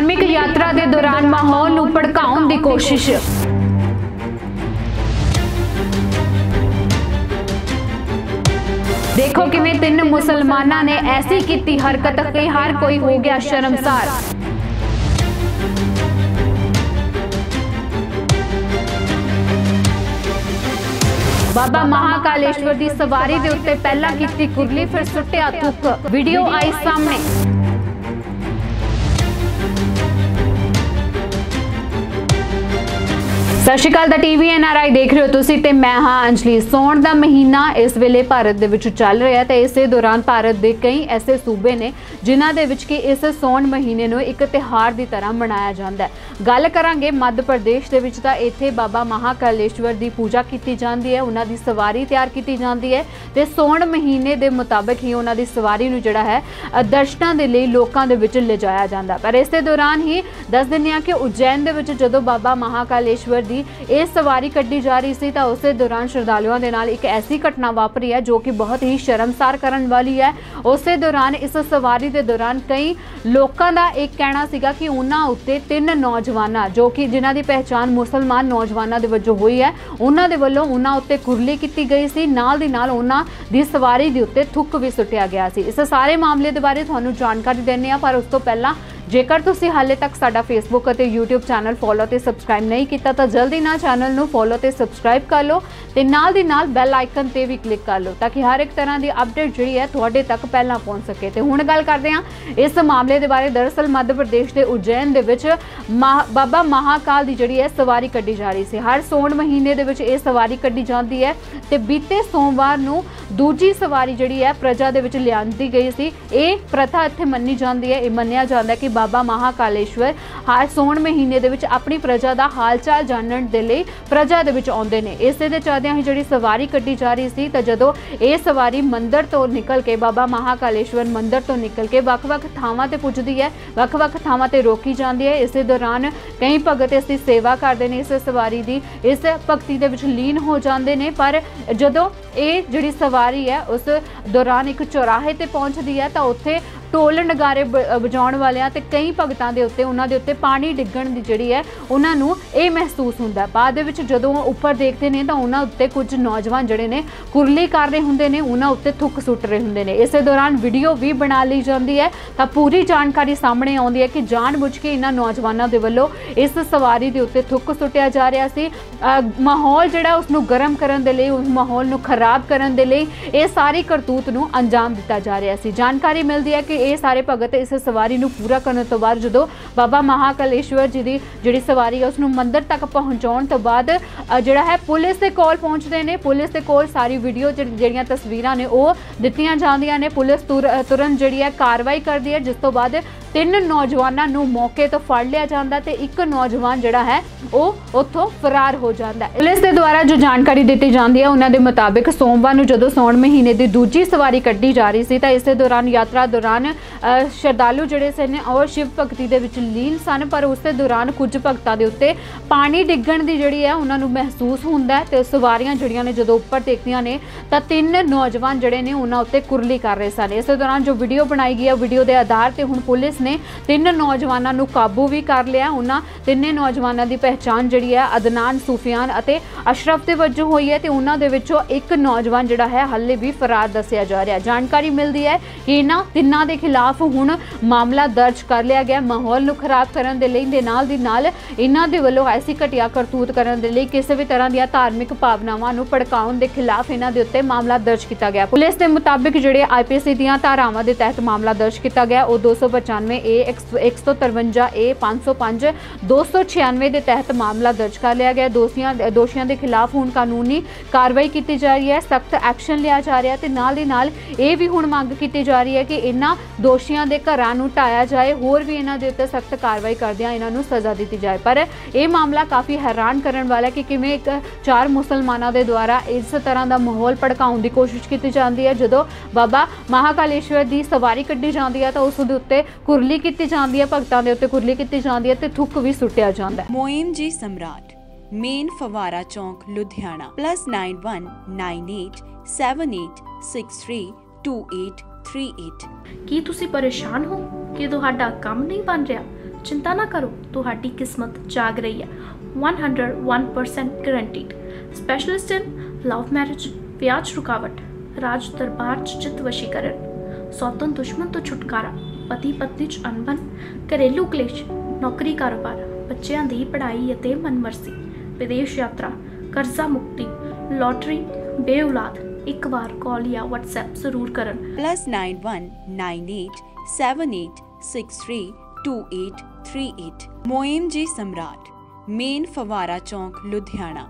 ਧਾਰਮਿਕ ਯਾਤਰਾ ਦੇ ਦੌਰਾਨ ਮਾਹੌਲ ਨੂੰ ਭੜਕਾਉਣ ਦੀ ਕੋਸ਼ਿਸ਼। ਦੇਖੋ ਕਿਵੇਂ ਤਿੰਨ ਮੁਸਲਮਾਨਾਂ ਨੇ ਐਸੀ ਕੀਤੀ ਹਰਕਤ ਕਿ ਹਰ ਕੋਈ ਹੋ ਗਿਆ ਸ਼ਰਮਸਾਰ। ਬਾਬਾ ਮਹਾਕਾਲੇਸ਼ਵਰ ਦੀ ਸਵਾਰੀ ਦੇ ਉੱਤੇ ਪਹਿਲਾਂ ਕੀਤੀ ਕੁਰਲੀ, ਫਿਰ ਸੁੱਟਿਆ ਥੁੱਕ ਵੀਡੀਓ ਆਈ ਸਾਹਮਣੇ। ਸਤਿ ਸ਼੍ਰੀ ਅਕਾਲ ਦਾ ਟੀਵੀ ਐਨਆਰਆਈ ਦੇਖ ਰਹੇ ਹੋ ਤੁਸੀਂ ਤੇ ਮੈਂ ਹਾਂ ਅੰਜਲੀ। ਸੌਣ ਦਾ ਮਹੀਨਾ ਇਸ ਵੇਲੇ ਭਾਰਤ ਦੇ ਵਿੱਚ ਚੱਲ ਰਿਹਾ ਤੇ ਇਸੇ ਦੌਰਾਨ ਭਾਰਤ ਦੇ ਕਈ ਐਸੇ ਸੂਬੇ ਨੇ ਜਿਨ੍ਹਾਂ ਦੇ ਵਿੱਚ ਕਿ ਇਸ ਸੌਣ ਮਹੀਨੇ ਨੂੰ ਇੱਕ ਤਿਹਾਰ ਦੀ ਤਰ੍ਹਾਂ ਮਨਾਇਆ ਜਾਂਦਾ ਹੈ। ਗੱਲ ਕਰਾਂਗੇ ਮੱਧ ਪ੍ਰਦੇਸ਼ ਦੇ ਵਿੱਚ ਤਾਂ ਇੱਥੇ ਬਾਬਾ ਮਹਾਕਾਲੇਸ਼ਵਰ ਦੀ ਪੂਜਾ ਕੀਤੀ ਜਾਂਦੀ ਹੈ, ਉਹਨਾਂ ਦੀ ਸਵਾਰੀ ਤਿਆਰ ਕੀਤੀ ਜਾਂਦੀ ਹੈ ਤੇ ਸੌਣ ਮਹੀਨੇ ਦੇ ਮੁਤਾਬਕ ਹੀ ਉਹਨਾਂ ਦੀ ਸਵਾਰੀ ਨੂੰ ਜਿਹੜਾ ਹੈ ਦਰਸ਼ਨਾਂ ਦੇ ਲਈ ਲੋਕਾਂ ਦੇ ਵਿੱਚ ਲਿਜਾਇਆ ਜਾਂਦਾ ਪਰ ਇਸੇ ਦੌਰਾਨ ਹੀ ਦੱਸ ਦਿੰਦੇ ਹਾਂ ਕਿ ਉਜੈਨ ਦੇ ਵਿੱਚ ਜਦੋਂ ਬਾਬਾ ਮਹਾਕਾਲੇਸ਼ਵਰ ਦੀ ਇਹ ਸਵਾਰੀ ਕੱਢੀ ਜਾ ਰਹੀ ਸੀ ਤਾਂ ਉਸੇ ਦੌਰਾਨ ਸ਼ਰਧਾਲੂਆਂ ਦੇ ਨਾਲ ਇੱਕ ਐਸੀ ਘਟਨਾ ਵਾਪਰੀ ਹੈ ਜੋ ਕਿ ਬਹੁਤ ਹੀ ਸ਼ਰਮਸਾਰ ਕਰਨ ਵਾਲੀ ਹੈ। ਉਸੇ ਦੌਰਾਨ ਇਸ ਸਵਾਰੀ ਦੇ ਦੌਰਾਨ ਕਈ ਲੋਕਾਂ ਦਾ ਇੱਕ ਕਹਿਣਾ ਸੀਗਾ ਕਿ ਉਹਨਾਂ ਉੱਤੇ ਤਿੰਨ ਨੌਜਵਾਨਾਂ, ਜੋ ਕਿ ਜਿਨ੍ਹਾਂ ਦੀ ਪਹਿਚਾਣ ਮੁਸਲਮਾਨ ਨੌਜਵਾਨਾਂ ਦੇ ਵਜੋਂ ਹੋਈ ਹੈ, ਉਹਨਾਂ ਦੇ ਵੱਲੋਂ ਉਹਨਾਂ ਉੱਤੇ ਕੁਰਲੀ ਕੀਤੀ ਗਈ ਸੀ। ਨਾਲ ਦੀ ਨਾਲ ਉਹਨਾਂ ਦੀ ਸਵਾਰੀ ਦੇ ਉੱਤੇ ਥੁੱਕ ਵੀ ਸੁੱਟਿਆ ਗਿਆ ਸੀ। ਇਸ ਸਾਰੇ ਮਾਮਲੇ ਦੇ ਬਾਰੇ ਤੁਹਾਨੂੰ ਜਾਣਕਾਰੀ ਦਿੰਦੇ ਹਾਂ, ਪਰ ਉਸ ਤੋਂ ਪਹਿਲਾਂ ਜੇਕਰ ਤੁਸੀਂ ਹਾਲੇ ਤੱਕ ਸਾਡਾ ਫੇਸਬੁੱਕ ਅਤੇ YouTube ਚੈਨਲ ਫੋਲੋ ਤੇ ਸਬਸਕ੍ਰਾਈਬ ਨਹੀਂ ਕੀਤਾ, ਤਾਂ ਜਲਦੀ ਨਾਲ ਚੈਨਲ ਨੂੰ ਫੋਲੋ ਤੇ ਸਬਸਕ੍ਰਾਈਬ ਕਰ ਲਓ ਤੇ ਨਾਲ ਦੀ ਨਾਲ ਬੈਲ ਆਈਕਨ ਤੇ ਵੀ ਕਲਿੱਕ ਕਰ ਲਓ, ਤਾਂ ਕਿ ਹਰ ਇੱਕ ਤਰ੍ਹਾਂ ਦੀ ਅਪਡੇਟ ਜਿਹੜੀ ਹੈ ਤੁਹਾਡੇ ਤੱਕ ਪਹਿਲਾਂ ਪਹੁੰਚ ਸਕੇ। ਤੇ ਹੁਣ ਗੱਲ ਕਰਦੇ ਹਾਂ ਇਸ ਮਾਮਲੇ ਦੇ ਬਾਰੇ। ਦਰਅਸਲ ਮੱਧ ਪ੍ਰਦੇਸ਼ ਦੇ ਉਜੈਨ ਦੇ ਵਿੱਚ ਮਹਾ- ਬਾਬਾ ਮਹਾਕਾਲ ਦੀ ਜਿਹੜੀ ਹੈ ਸਵਾਰੀ ਕੱਢੀ ਜਾ ਰਹੀ ਸੀ। ਹਰ ਸੌਣ ਮਹੀਨੇ ਦੇ ਵਿੱਚ ਇਹ ਸਵਾਰੀ ਕੱਢੀ ਜਾਂਦੀ ਹੈ ਤੇ ਬੀਤੇ ਸੋਮਵਾਰ ਨੂੰ ਦੂਜੀ ਸਵਾਰੀ ਜਿਹੜੀ ਹੈ ਪ੍ਰਜਾ ਦੇ ਵਿੱਚ ਲਿਆਂਦੀ ਗਈ ਸੀ। ਇਹ ਪ੍ਰਥਾ ਇੱਥੇ ਮੰਨੀ ਜਾਂਦੀ ਹੈ, ਇਹ ਮੰਨਿਆ ਜਾਂਦਾ ਹੈ ਕਿ ਬਾਬਾ ਮਹਾਕਾਲੇਸ਼ਵਰ ਹਰ ਸੌਣ ਮਹੀਨੇ ਦੇ ਵਿੱਚ ਆਪਣੀ ਪ੍ਰਜਾ ਦਾ ਹਾਲਚਾਲ ਜਾਣਨ ਦੇ ਲਈ ਪ੍ਰਜਾ ਦੇ ਵਿੱਚ ਆਉਂਦੇ ਨੇ। ਇਸੇ ਦੇ ਚਲਦਿਆਂ ਹੀ ਜਿਹੜੀ ਸਵਾਰੀ ਕੱਢੀ ਜਾ ਰਹੀ ਸੀ ਤਾਂ ਜਦੋਂ ਇਹ ਸਵਾਰੀ ਮੰਦਿਰ ਤੋਂ ਨਿਕਲ ਕੇ ਬਾਬਾ ਮਹਾਕਾਲੇਸ਼ਵਰ ਮੰਦਿਰ ਤੋਂ ਨਿਕਲ ਕੇ ਵੱਖ-ਵੱਖ ਥਾਵਾਂ ਤੇ ਪੁੱਜਦੀ ਹੈ, ਵੱਖ-ਵੱਖ ਥਾਵਾਂ ਤੇ ਰੋਕੀ ਜਾਂਦੀ ਹੈ। ਇਸੇ ਦੌਰਾਨ ਕਈ ਭਗਤ ਇਸ ਦੀ ਸੇਵਾ ਕਰਦੇ ਨੇ, ਇਸ ਸਵਾਰੀ ਦੀ, ਇਸ ਭਗਤੀ ਦੇ ਵਿੱਚ ਲੀਨ ਹੋ ਜਾਂਦੇ ਨੇ। ਪਰ ਜਦੋਂ ਇਹ ਜਿਹੜੀ ਸਵਾਰੀ ਹੈ, ਉਸ ਦੌਰਾਨ ਇੱਕ ਚੌਰਾਹੇ ਤੇ ਪਹੁੰਚਦੀ ਹੈ ਤਾਂ ਉੱਥੇ ਢੋਲ ਨਗਾਰੇ ਬ- ਵਜਾਉਣ ਵਾਲਿਆਂ ਤੇ ਕਈ ਭਗਤਾਂ ਦੇ ਉੱਤੇ, ਉਹਨਾਂ ਦੇ ਉੱਤੇ ਪਾਣੀ ਡਿੱਗਣ ਦੀ ਜਿਹੜੀ ਹੈ, ਉਹਨਾਂ ਨੂੰ ਇਹ ਮਹਿਸੂਸ ਹੁੰਦਾ ਬਾਅਦ ਦੇ ਵਿੱਚ ਜਦੋਂ ਉਹ ਉੱਪਰ ਦੇਖਦੇ ਨੇ ਤਾਂ ਉਹਨਾਂ ਉੱਤੇ ਕੁਝ ਨੌਜਵਾਨ ਜਿਹੜੇ ਨੇ ਕੁਰਲੀ ਕਰ ਰਹੇ ਹੁੰਦੇ ਨੇ, ਉਹਨਾਂ ਉੱਤੇ ਥੁੱਕ ਸੁੱਟ ਰਹੇ ਹੁੰਦੇ ਨੇ। ਇਸੇ ਦੌਰਾਨ ਵੀਡੀਓ ਵੀ ਬਣਾ ਲਈ ਜਾਂਦੀ ਹੈ। ਤਾਂ ਪੂਰੀ ਜਾਣਕਾਰੀ ਸਾਹਮਣੇ ਆਉਂਦੀ ਹੈ ਕਿ ਜਾਣਬੁੱਝ ਕੇ ਇਹਨਾਂ ਨੌਜਵਾਨਾਂ ਦੇ ਵੱਲੋਂ ਇਸ ਸਵਾਰੀ ਦੇ ਉੱਤੇ ਥੁੱਕ ਸੁੱਟਿਆ ਜਾ ਰਿਹਾ ਸੀ। ਮਾਹੌਲ ਜਿਹੜਾ ਉਸ ਨੂੰ ਗਰਮ ਕਰਨ ਦੇ ਲਈ, ਉਸ ਮਾਹੌਲ ਨੂੰ ਖਰਾਬ ਕਰਨ ਦੇ ਲਈ ਇਹ ਸਾਰੀ ਕਰਤੂਤ ਨੂੰ ਅੰਜਾਮ ਦਿੱਤਾ ਜਾ ਰਿਹਾ ਸੀ। ਜਾਣਕਾਰੀ ਮਿਲਦੀ ਹੈ ਕਿ ਇਹ ਸਾਰੇ ਭਗਤ ਇਸ ਸਵਾਰੀ ਨੂੰ ਪੂਰਾ ਕਰਨ ਤੋਂ ਬਾਅਦ ਜਦੋਂ ਬਾਬਾ ਮਹਾਕਲੇਸ਼ਵਰ ਜੀ ਦੀ ਜਿਹੜੀ ਸਵਾਰੀ ਹੈ ਉਸ ਨੂੰ ਮੰਦਿਰ ਤੱਕ ਪਹੁੰਚਾਉਣ ਤੋਂ ਬਾਅਦ ਜਿਹੜਾ ਹੈ ਪੁਲਿਸ ਦੇ ਕੋਲ ਪਹੁੰਚਦੇ ਨੇ। ਪੁਲਿਸ ਦੇ ਕੋਲ ਸਾਰੀ ਵੀਡੀਓ ਜਿਹੜੀਆਂ ਤਸਵੀਰਾਂ ਨੇ ਉਹ ਦਿੱਤੀਆਂ ਜਾਂਦੀਆਂ ਨੇ। ਪੁਲਿਸ ਤੁਰ- ਤੁਰੰਤ ਜਿਹੜੀ ਹੈ ਕਾਰਵਾਈ ਕਰਦੀ ਹੈ। ਜਿਸ ਤੋਂ ਬਾਅਦ ਤਿੰਨ ਨੌਜਵਾਨਾਂ ਨੂੰ ਮੌਕੇ ਤੋਂ ਫੜ ਲਿਆ ਜਾਂਦਾ ਤੇ ਇੱਕ ਨੌਜਵਾਨ ਜਿਹੜਾ ਹੈ ਉਹ ਉੱਥੋਂ ਫਰਾਰ ਹੋ ਜਾਂਦਾ ਹੈ। ਪੁਲਿਸ ਦੇ ਦੁਆਰਾ ਜੋ ਜਾਣਕਾਰੀ ਦਿੱਤੀ ਜਾਂਦੀ ਹੈ ਉਹਨਾਂ ਦੇ ਮੁਤਾਬਿਕ ਸੋਮਵਾਰ ਨੂੰ ਜਦੋਂ ਸੌਣ ਮਹੀਨੇ ਦੀ ਦੂਜੀ ਸਵਾਰੀ ਕੱਢੀ ਜਾ ਰਹੀ ਸੀ ਤਾਂ ਇਸੇ ਦੌਰਾਨ ਯਾਤਰਾ ਦੌਰਾਨ ਅ, ਸ਼ਰਧਾਲੂ ਜਿਹੜੇ ਸਨ ਉਹ ਸ਼ਿਵ ਭਗਤੀ ਦੇ ਵਿੱਚ ਲੀਨ ਸਨ ਪਰ ਉਸੇ ਦੌਰਾਨ ਕੁਝ ਭਗਤਾਂ ਦੇ ਉੱਤੇ ਪਾਣੀ ਡਿੱਗਣ ਦੀ ਜਿਹੜੀ ਹੈ ਉਹਨਾਂ ਨੂੰ ਮਹਿਸੂਸ ਹੁੰਦਾ ਤੇ ਸਵਾਰੀਆਂ ਜਿਹੜੀਆਂ ਨੇ ਜਦੋਂ ਉੱਪਰ ਦੇਖਦੀਆਂ ਨੇ ਤਾਂ ਤਿੰਨ ਨੌਜਵਾਨ ਜਿਹੜੇ ਨੇ ਉਹਨਾਂ ਉੱਤੇ ਕੁਰਲੀ ਕਰ ਰਹੇ ਸਨ। ਇਸੇ ਦੌਰਾਨ ਜੋ ਵੀਡੀਓ ਬਣਾਈ ਗਈ ਹੈ ਵੀਡੀਓ ਦੇ ਆਧਾਰ ਤੇ ਹੁਣ ਪੁਲਿਸ ਨੇ ਤਿੰਨ ਨੌਜਵਾਨਾਂ ਨੂੰ ਕਾਬੂ ਵੀ ਕਰ ਲਿਆ। ਉਹਨਾਂ ਤਿੰਨੇ ਨੌਜਵਾਨਾਂ ਦੀ ਪਹਿਚਾਣ ਜਿਹੜੀ ਹੈ ਅਦਨਾਨ ਸੂਫੀਆਨ ਅਤੇ ਅਸ਼ਰਫ ਦੇ ਵਜੋਂ ਹੋਈ ਹੈ ਤੇ ਉਹਨਾਂ ਦੇ ਵਿੱਚੋਂ ਇੱਕ ਨੌਜਵਾਨ ਜਿਹੜਾ ਹੈ ਹੱਲੇ ਵੀ ਫਰਾਰ ਦੱਸਿਆ ਜਾ ਰਿਹਾ ਜਾਣਕਾਰੀ ਮਿਲਦੀ ਹੈ ਕਿ ਇਹਨਾਂ ਤਿੰਨਾਂ ਦੇ ਖਿਲਾਫ ਹੁਣ ਮਾਮਲਾ ਦਰਜ ਕਰ ਲਿਆ ਗਿਆ। ਮਾਹੌਲ ਨੂੰ ਖਰਾਬ ਕਰਨ ਦੇ ਲਈ, ਦੇ ਨਾਲ ਦੀ ਨਾਲ ਇਹਨਾਂ ਦੇ ਵੱਲੋਂ ਐਸੀ ਘਟੀਆ ਕਰਤੂਤ ਕਰਨ ਦੇ ਲਈ ਕਿਸੇ ਵੀ ਤਰ੍ਹਾਂ ਦੀਆਂ ਧਾਰਮਿਕ ਭਾਵਨਾਵਾਂ ਨੂੰ ਭੜਕਾਉਣ ਦੇ ਖਿਲਾਫ ਇਹਨਾਂ ਦੇ ਉੱਤੇ ਮਾਮਲਾ ਦਰਜ ਕੀਤਾ ਗਿਆ। ਪੁਲਿਸ ਦੇ ਮੁਤਾਬਿਕ ਜਿਹੜੇ ਆਈਪੀਸੀ ਦੀਆਂ ਧਾਰਾਵਾਂ ਦੇ ਤਹਿਤ ਮਾਮਲਾ ਦਰਜ ਕੀਤਾ ਗਿਆ, ਉਹ 295 ਏ 153 ਏ 505 296 ਦੇ ਤਹਿਤ ਮਾਮਲਾ ਦਰਜ ਕਰ ਲਿਆ ਗਿਆ। ਦੋਸ਼ੀਆਂ ਦੋਸ਼ੀਆਂ ਦੇ ਖਿਲਾਫ ਹੁਣ ਕਾਨੂੰਨੀ ਕਾਰਵਾਈ ਕੀਤੀ ਜਾ ਰਹੀ ਹੈ, ਸਖਤ ਐਕਸ਼ਨ ਲਿਆ ਜਾ ਰਿਹਾ ਤੇ ਨਾਲ ਦੀ ਨਾਲ ਇਹ ਵੀ ਹੁਣ ਮੰਗ ਕੀਤੀ ਜਾ ਰਹੀ ਹੈ ਕਿ ਇਹਨਾਂ ਦੋਸ਼ੀਆਂ ਦੇ ਘਰਾਂ ਨੂੰ ਢਾਇਆ ਜਾਏ, ਹੋਰ ਵੀ ਇਹਨਾਂ ਦੇ ਉੱਤੇ ਸਖਤ ਕਾਰਵਾਈ ਕਰਦਿਆਂ ਇਹਨਾਂ ਨੂੰ ਸਜ਼ਾ ਦਿੱਤੀ ਜਾਏ। ਪਰ ਇਹ ਮਾਮਲਾ ਕਾਫੀ ਹੈਰਾਨ ਕਰਨ ਵਾਲਾ ਕਿ ਕਿਵੇਂ ਇੱਕ ਚਾਰ ਮੁਸਲਮਾਨਾਂ ਦੇ ਦੁਆਰਾ ਇਸ ਤਰ੍ਹਾਂ ਦਾ ਮਾਹੌਲ ਭੜਕਾਉਣ ਦੀ ਕੋਸ਼ਿਸ਼ ਕੀਤੀ ਜਾਂਦੀ ਹੈ। ਜਦੋਂ ਬਾਬਾ ਮਹਾਕਾਲੇਸ਼ਵਰ ਦੀ ਸਵਾਰੀ ਕੱਢੀ ਜਾਂਦੀ ਹੈ ਤਾਂ ਉਸ ਦੇ ਉੱਤੇ ਕੁਰਲੀ ਕੀਤੀ ਜਾਂਦੀ ਹੈ ਭਗਤਾਂ ਦੇ ਉੱਤੇ ਕੁਰਲੀ ਕੀਤੀ ਜਾਂਦੀ ਹੈ ਤੇ ਥੁੱਕ ਵੀ ਸੁੱਟਿਆ ਜਾਂਦਾ ਹੈ। ਮੋਇਮ ਜੀ ਸਮਰਾਟ ਮੇਨ ਫਵਾਰਾ ਚੌਂਕ ਲੁਧਿਆਣਾ +919878632838 ਕੀ ਤੁਸੀਂ ਪਰੇਸ਼ਾਨ ਹੋ? ਕਿ ਤੁਹਾਡਾ ਕੰਮ ਨਹੀਂ ਬਣ ਰਿਹਾ? ਚਿੰਤਾ ਨਾ ਕਰੋ, ਤੁਹਾਡੀ ਕਿਸਮਤ ਜਾਗ ਰਹੀ ਹੈ। 101% guaranteed specialist in love marriage ਵਿਆਹ 'ਚ ਰੁਕਾਵਟ। ਰਾਜ ਦਰਬਾਰ 'ਚ ਚਿੱਤ ਵਸ਼ੀਕਰਨ। ਸੌਤਨ ਦੁਸ਼ਮਣ ਤੋਂ ਛੁਟਕਾਰਾ। ਪਤੀ ਪਤਨੀ 'ਚ ਅਨਬਨ ਘਰੇਲੂ ਕਲੇਸ਼। ਨੌਕਰੀ ਕਾਰੋਬਾਰ। ਬੱਚਿਆਂ ਦੀ ਪੜ੍ਹਾਈ ਅਤੇ ਮਨਮਰਜ਼ੀ। ਵਿਦੇਸ਼ ਯਾਤਰਾ। ਕਰਜ਼ਾ ਮੁਕਤੀ। ਲੋਟਰੀ। ਬੇਔਲਾਦ। ਇੱਕ ਵਾਰ ਕਾਲ ਜਾਂ WhatsApp ਜ਼ਰੂਰ ਕਰਨ। +919878632838 ਮੋਇਮ ਜੀ ਸਮਰਾਟ ਮੇਨ ਫਵਾਰਾ ਚੌਂਕ ਲੁਧਿਆਣਾ